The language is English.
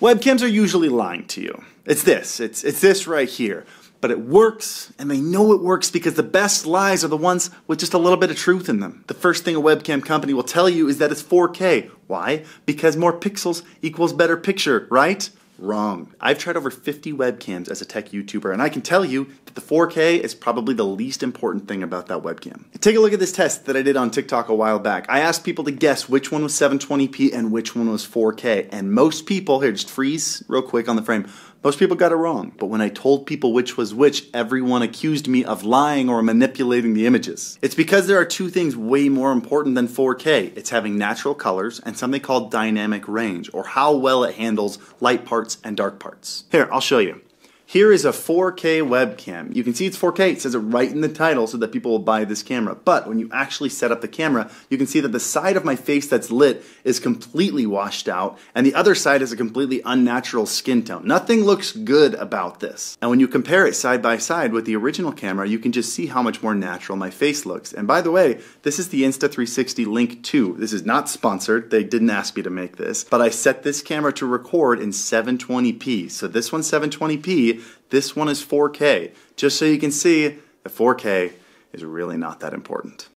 Webcams are usually lying to you. It's this, it's, it's this right here. But it works, and they know it works because the best lies are the ones with just a little bit of truth in them. The first thing a webcam company will tell you is that it's 4K. Why? Because more pixels equals better picture, right? Wrong. I've tried over 50 webcams as a tech YouTuber, and I can tell you that the 4K is probably the least important thing about that webcam. Take a look at this test that I did on TikTok a while back. I asked people to guess which one was 720p and which one was 4K, and most people, here, just freeze real quick on the frame. Most people got it wrong, but when I told people which was which, everyone accused me of lying or manipulating the images. It's because there are two things way more important than 4K. It's having natural colors and something called dynamic range, or how well it handles light parts and dark parts. Here, I'll show you. Here is a 4K webcam. You can see it's 4K. It says it right in the title so that people will buy this camera. But when you actually set up the camera, you can see that the side of my face that's lit is completely washed out, and the other side is a completely unnatural skin tone. Nothing looks good about this. And when you compare it side by side with the original camera, you can just see how much more natural my face looks. And by the way, this is the Insta360 Link 2. This is not sponsored. They didn't ask me to make this. But I set this camera to record in 720p. So this one's 720p this one is 4K, just so you can see that 4K is really not that important.